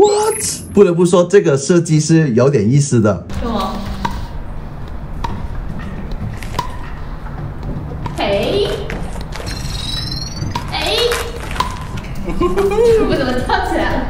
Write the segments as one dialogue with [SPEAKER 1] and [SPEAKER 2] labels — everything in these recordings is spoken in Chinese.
[SPEAKER 1] What？不得不说，这个设计是有点意思的。
[SPEAKER 2] 什么？哎哎，我 怎么跳起来了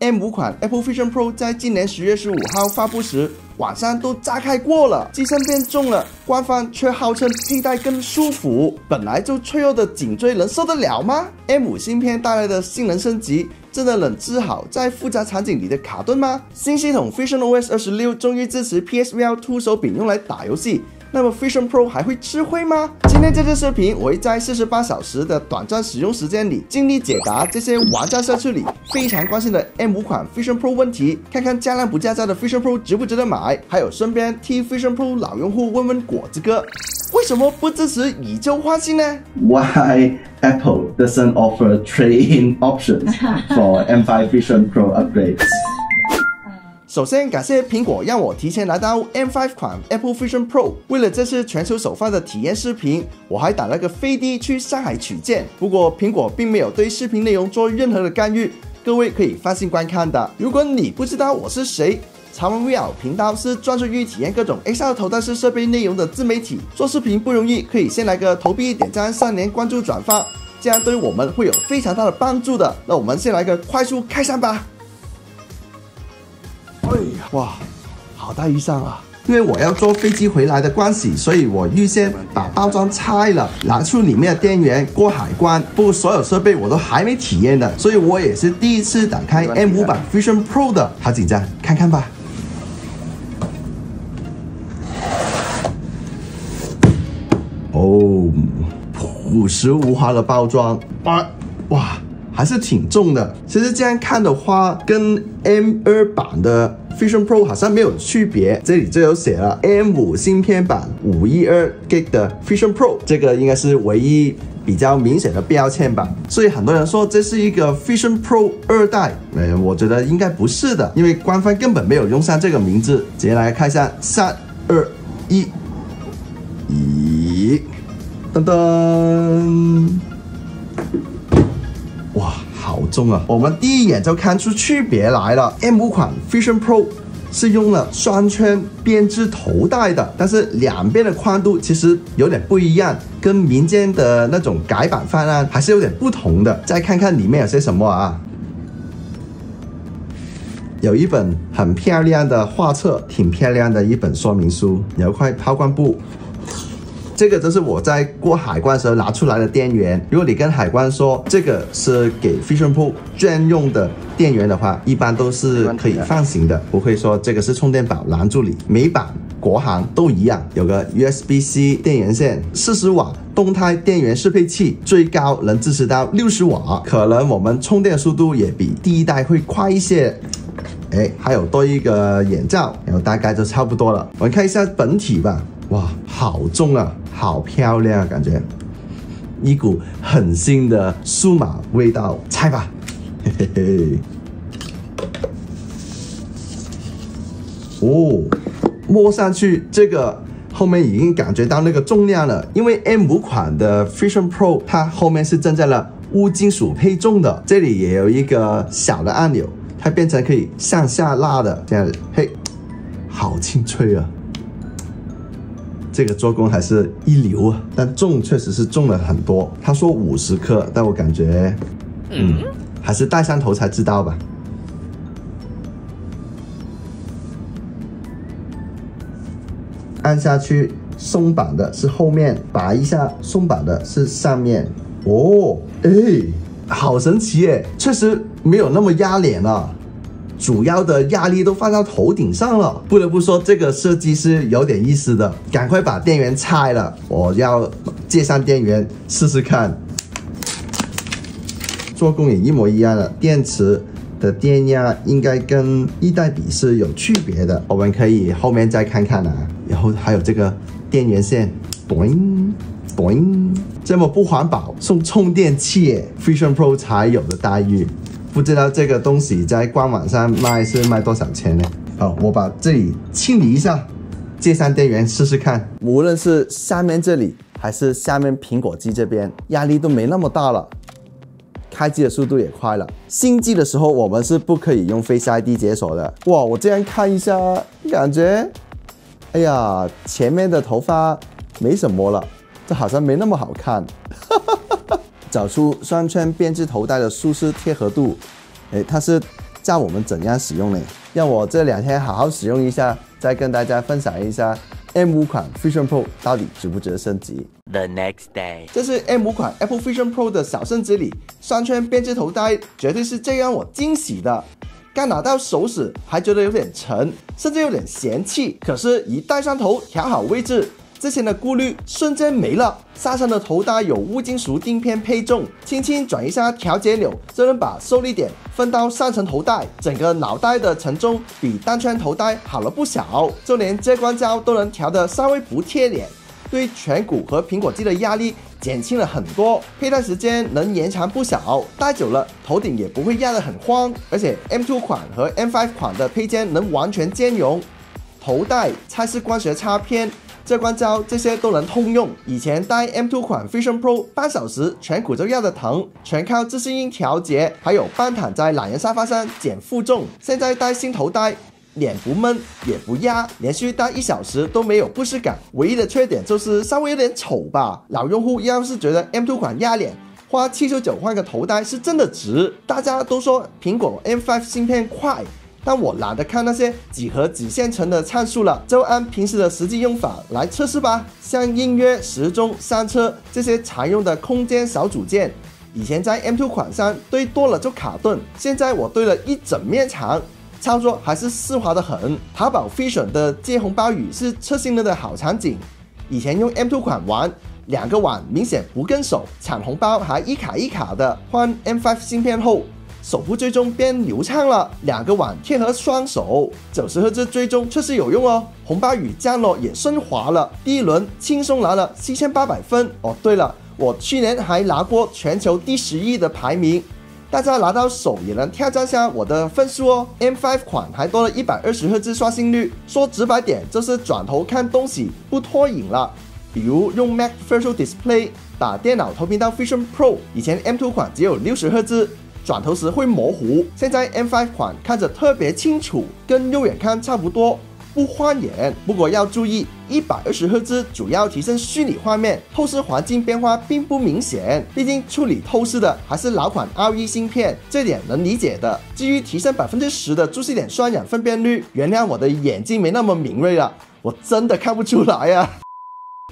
[SPEAKER 1] ？M 五款 Apple Vision Pro 在今年十月十五号发布时，晚上都炸开过了，机身变重了，官方却号称佩戴更舒服。本来就脆弱的颈椎能受得了吗？M 五芯片带来的性能升级，真的能治好在复杂场景里的卡顿吗？新系统 Vision OS 二十六终于支持 PSVR 2手柄用来打游戏。那么 Vision Pro 还会吃亏吗？今天这支视频，我会在四十八小时的短暂使用时间里，尽力解答这些玩家社区里非常关心的 M 五款 Vision Pro 问题，看看加量不加价的 Vision Pro 值不值得买，还有身边替 Vision Pro 老用户问问果子哥，为什么不支持以旧换新呢
[SPEAKER 3] ？why Apple doesn't offer trade-in options for M5 Vision Pro upgrades.
[SPEAKER 1] 首先感谢苹果让我提前拿到 M5 款 Apple Vision Pro。为了这次全球首发的体验视频，我还打了个飞的去上海取件。不过苹果并没有对视频内容做任何的干预，各位可以放心观看的。如果你不知道我是谁，长文 VR 频道是专注于体验各种 XR 头戴式设备内容的自媒体。做视频不容易，可以先来个投币、点赞、三连、关注、转发，这样对我们会有非常大的帮助的。那我们先来个快速开箱吧。哇，好大雨伞啊！因为我要坐飞机回来的关系，所以我预先把包装拆了，拿出里面的电源过海关。不过所有设备我都还没体验的，所以我也是第一次打开 M 五版 Fusion Pro 的，好紧张，看看吧。哦，朴实无华的包装，哇哇，还是挺重的。其实这样看的话，跟 M 二版的 Vision Pro 好像没有区别。这里就有写了 M 五芯片版五一二 G 的 Vision Pro，这个应该是唯一比较明显的标签吧。所以很多人说这是一个 Vision Pro 二代，呃，我觉得应该不是的，因为官方根本没有用上这个名字。直接来看一下，三二一。咦，噔噔，好重啊！我们第一眼就看出区别来了。M 五款 Vision Pro 是用了双圈编织头戴的，但是两边的宽度其实有点不一样，跟民间的那种改版方案还是有点不同的。再看看里面有些什么啊？有一本很漂亮的画册，挺漂亮的一本说明书，有一块抛光布。这个就是我在过海关时候拿出来的电源。如果你跟海关说这个是给 Vision Pro 专用的电源的话，一般都是可以放行的，不会说这个是充电宝拦住你。美版、国行都一样，有个 USB-C 电源线，四十瓦动态电源适配器，最高能支持到六十瓦，可能我们充电速度也比第一代会快一些。哎，还有多一个眼罩，然后大概就差不多了。我们看一下本体吧，哇，好重啊，好漂亮啊，感觉一股很新的数码味道。拆吧，嘿嘿嘿。哦，摸上去这个后面已经感觉到那个重量了，因为 M 五款的 Fusion Pro 它后面是增加了钨金属配重的，这里也有一个小的按钮。它变成可以向下拉的，这样子，嘿，好清脆啊！这个做工还是一流啊，但重确实是重了很多。他说五十克，但我感觉，嗯，还是戴上头才知道吧。按下去，松绑的是后面，拔一下，松绑的是上面。哦，哎。好神奇耶！确实没有那么压脸了，主要的压力都放到头顶上了。不得不说，这个设计是有点意思的。赶快把电源拆了，我要接上电源试试看。做工也一模一样的，电池的电压应该跟一代比是有区别的。我们可以后面再看看啊。然后还有这个电源线，咚咚。这么不环保，送充电器，Fusion Pro 才有的待遇。不知道这个东西在官网上卖是卖多少钱呢？好，我把这里清理一下，接上电源试试看。无论是下面这里还是下面苹果机这边，压力都没那么大了。开机的速度也快了。新机的时候我们是不可以用 Face ID 解锁的。哇，我这样看一下，感觉，哎呀，前面的头发没什么了，这好像没那么好看。哈哈找出双圈编织头带的舒适贴合度，哎，它是教我们怎样使用呢？让我这两天好好使用一下，再跟大家分享一下 M5 款 Fusion Pro 到底值不值得升级。
[SPEAKER 4] The next day，
[SPEAKER 1] 这是 M5 款 Apple Fusion Pro 的小升级里，双圈编织头带绝对是最让我惊喜的。刚拿到手时还觉得有点沉，甚至有点嫌弃，可是，一戴上头，调好位置。之前的顾虑瞬间没了，刹上的头带有钨金属钉片配重，轻轻转一下调节钮就能把受力点分到上层头带，整个脑袋的承重比单圈头带好了不少，就连遮光胶都能调得稍微不贴脸，对颧骨和苹果肌的压力减轻了很多，佩戴时间能延长不少，戴久了头顶也不会压得很慌，而且 M2 款和 M5 款的配件能完全兼容，头戴蔡司光学插片。遮光胶这些都能通用。以前戴 M2 款 Vision Pro 半小时颧骨就要的疼，全靠自适应调节，还有半躺在懒人沙发上减负重。现在戴新头戴，脸不闷也不压，连续戴一小时都没有不适感。唯一的缺点就是稍微有点丑吧。老用户要是觉得 M2 款压脸，花七九九换个头戴是真的值。大家都说苹果 M5 芯片快。但我懒得看那些几何几线程的参数了，就按平时的实际用法来测试吧。像音乐、时钟、刹车这些常用的空间小组件，以前在 M2 款上堆多了就卡顿，现在我堆了一整面墙，操作还是丝滑的很。淘宝 Vision 的接红包雨是测新了的好场景，以前用 M2 款玩，两个碗明显不跟手，抢红包还一卡一卡的。换 M5 芯片后。手部追踪变流畅了，两个碗贴合双手，九十赫兹追踪确实有用哦。红包雨降落也升华了，第一轮轻松拿了七千八百分哦。对了，我去年还拿过全球第十亿的排名，大家拿到手也能挑战下我的分数哦。M5 款还多了一百二十赫兹刷新率，说直白点就是转头看东西不拖影了，比如用 Mac Virtual Display 打电脑投屏到 Vision Pro，以前 M2 款只有六十赫兹。转头时会模糊，现在 M5 款看着特别清楚，跟肉眼看差不多，不晃眼。不过要注意，一百二十赫兹主要提升虚拟画面，透视环境变化并不明显。毕竟处理透视的还是老款 R1 芯片，这点能理解的。基于提升百分之十的注视点双眼分辨率，原谅我的眼睛没那么敏锐了，我真的看不出来呀。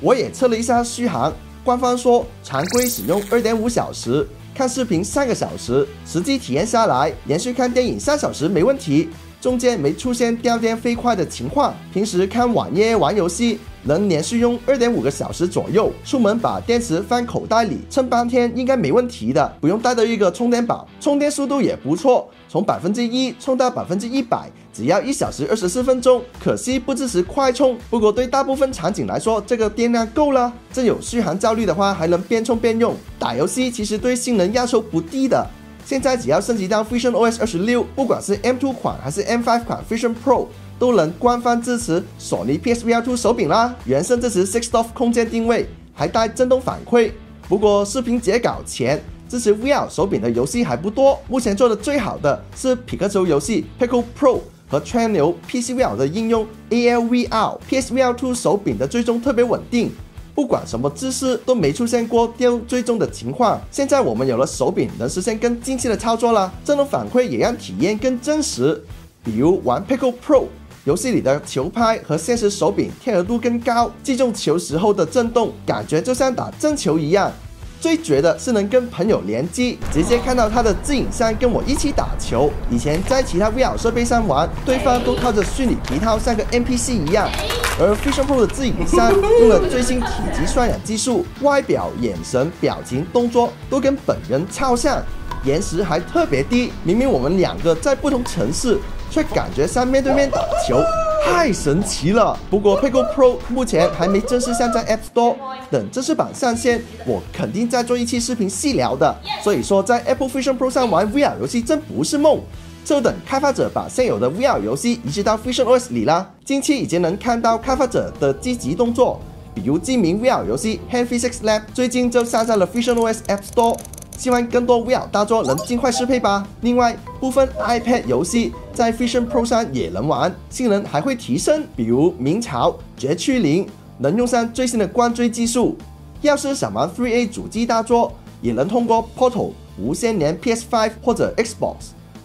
[SPEAKER 1] 我也测了一下续航，官方说常规使用二点五小时。看视频三个小时，实际体验下来，连续看电影三小时没问题，中间没出现掉电飞快的情况。平时看网页、玩游戏，能连续用二点五个小时左右。出门把电池放口袋里，撑半天应该没问题的，不用带着一个充电宝，充电速度也不错，从百分之一充到百分之一百。只要一小时二十四分钟，可惜不支持快充。不过对大部分场景来说，这个电量够了。真有续航焦虑的话，还能边充边用。打游戏其实对性能要求不低的。现在只要升级到 Vision OS 二十六，不管是 M2 款还是 M5 款 Vision Pro，都能官方支持索尼 PSVR2 手柄啦。原生支持 Six DoF 空间定位，还带震动反馈。不过视频截稿前。支持 VR 手柄的游戏还不多，目前做的最好的是皮克球游戏 Pico Pro 和川流 PCVR 的应用 ALVR。PSVR2 手柄的追踪特别稳定，不管什么姿势都没出现过掉追踪的情况。现在我们有了手柄，能实现更精细的操作了，震动反馈也让体验更真实。比如玩 Pico Pro 游戏里的球拍和现实手柄贴合度更高，击中球时候的震动感觉就像打真球一样。最绝的是能跟朋友联机，直接看到他的自影像跟我一起打球。以前在其他 VR 设备上玩，对方都靠着虚拟皮套像个 NPC 一样，而 Vision Pro 的自影像用了最新体积渲染技术，外表、眼神、表情、动作都跟本人超像，延时还特别低。明明我们两个在不同城市，却感觉像面对面打球。太神奇了！不过 Pico Pro 目前还没正式上在 App Store，等正式版上线，我肯定再做一期视频细聊的。所以说，在 Apple Vision Pro 上玩 VR 游戏真不是梦，就等开发者把现有的 VR 游戏移植到 Fusion OS 里啦。近期已经能看到开发者的积极动作，比如知名 VR 游戏 Hand Physics Lab 最近就下载了 Fusion OS App Store。希望更多 VR 大作能尽快适配吧。另外，部分 iPad 游戏在 Fusion Pro 上也能玩，性能还会提升，比如《明朝绝区零》能用上最新的光追技术。要是想玩 3A 主机大作，也能通过 Portal 无线连 PS5 或者 Xbox，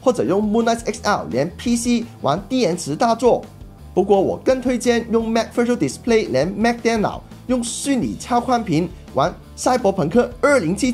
[SPEAKER 1] 或者用 Moonlight XL 连 PC 玩低延迟大作。不过我更推荐用 Mac Virtual Display 连 Mac 电脑，用虚拟超宽屏玩《赛博朋克2077》，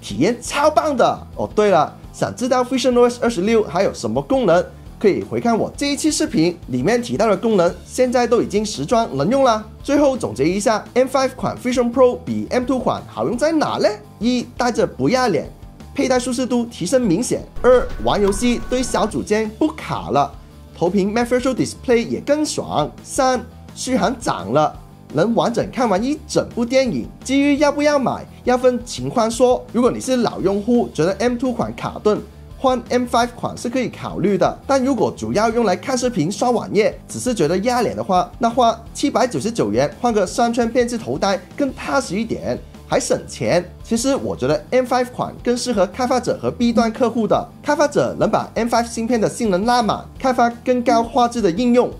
[SPEAKER 1] 体验超棒的哦。对了，想知道 Vision OS 26还有什么功能，可以回看我这一期视频里面提到的功能，现在都已经实装能用了。最后总结一下，M5 款 Vision Pro 比 M2 款好用在哪呢？一，带着不压脸，佩戴舒适度提升明显；二，玩游戏对小组件不卡了。投屏 Mac Virtual Display 也更爽。三，续航涨了，能完整看完一整部电影。至于要不要买，要分情况说。如果你是老用户，觉得 M2 款卡顿，换 M5 款是可以考虑的。但如果主要用来看视频、刷网页，只是觉得压脸的话，那花七百九十九元换个三圈变质头戴更踏实一点。还省钱。其实我觉得 M5 款更适合开发者和 B 端客户的。开发者能把 M5 芯片的性能拉满，开发更高画质的应用。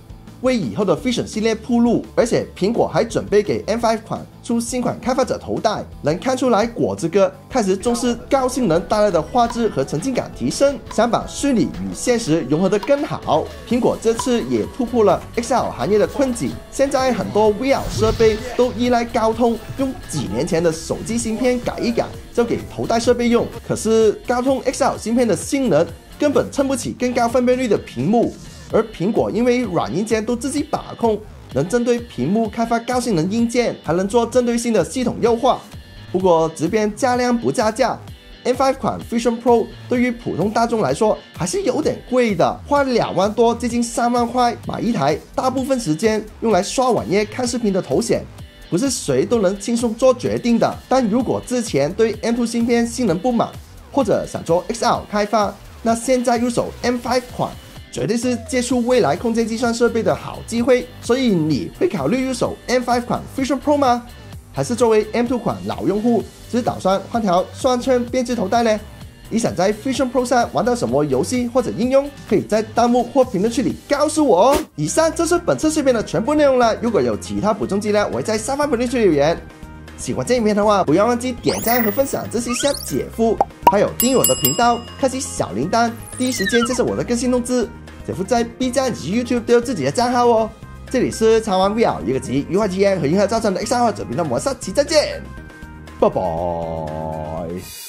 [SPEAKER 1] 为以后的 Vision 系列铺路，而且苹果还准备给 M5 款出新款开发者头戴，能看出来果子哥开始重视高性能带来的画质和沉浸感提升，想把虚拟与现实融合得更好。苹果这次也突破了 XR 行业的困境，现在很多 VR 设备都依赖高通，用几年前的手机芯片改一改就给头戴设备用，可是高通 XR 芯片的性能根本撑不起更高分辨率的屏幕。而苹果因为软硬件都自己把控，能针对屏幕开发高性能硬件，还能做针对性的系统优化。不过，即便加量不加价，M5 款 Vision Pro 对于普通大众来说还是有点贵的，花两万多接近三万块买一台，大部分时间用来刷网页、看视频的头显，不是谁都能轻松做决定的。但如果之前对 M2 芯片性能不满，或者想做 XR 开发，那现在入手 M5 款。绝对是接触未来空间计算设备的好机会，所以你会考虑入手 M5 款 Fusion Pro 吗？还是作为 M2 款老用户，只打算换条双圈编织头戴呢？你想在 Fusion Pro 上玩到什么游戏或者应用？可以在弹幕或评论区里告诉我哦。以上就是本次视频的全部内容了。如果有其他补充资料，我会在下方评论区留言。喜欢这影片的话，不要忘记点赞和分享，支持一下姐夫，还有订阅我的频道，开启小铃铛，第一时间接受我的更新通知。姐夫在 B 站及 YouTube 都有自己的账号哦。这里是长玩 VR，一个集愉快体验和银河造成的 X 号者频道模式，期再见，拜拜。